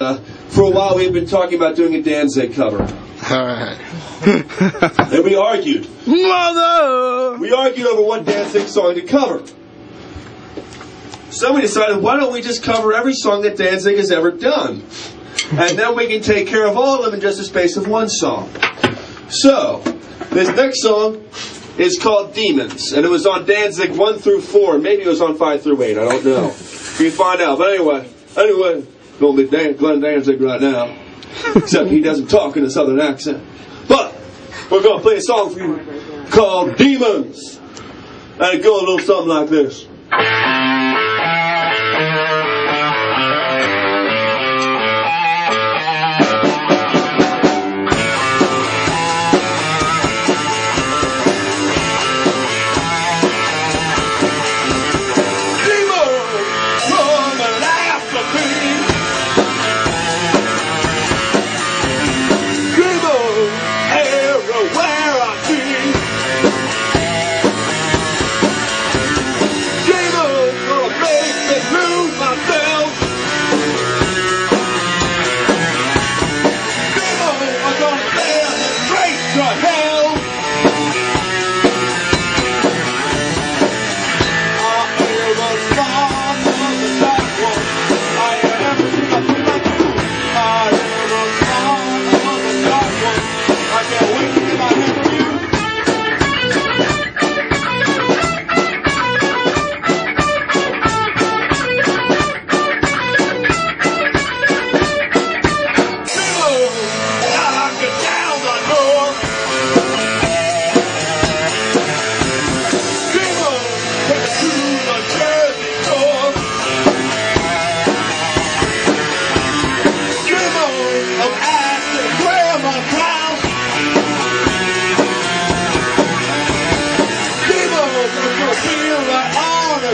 Uh, for a while, we had been talking about doing a Danzig cover. Alright. And we argued. Mother! We argued over what Danzig song to cover. So we decided, why don't we just cover every song that Danzig has ever done? And then we can take care of all of them in just the space of one song. So, this next song is called Demons, and it was on Danzig 1 through 4. Maybe it was on 5 through 8, I don't know. We find out. But anyway, anyway, gonna be Dan- Glenn Danzig right now. Except he doesn't talk in a southern accent. But, we're gonna play a song for you called Demons. And it goes a little something like this.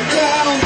down.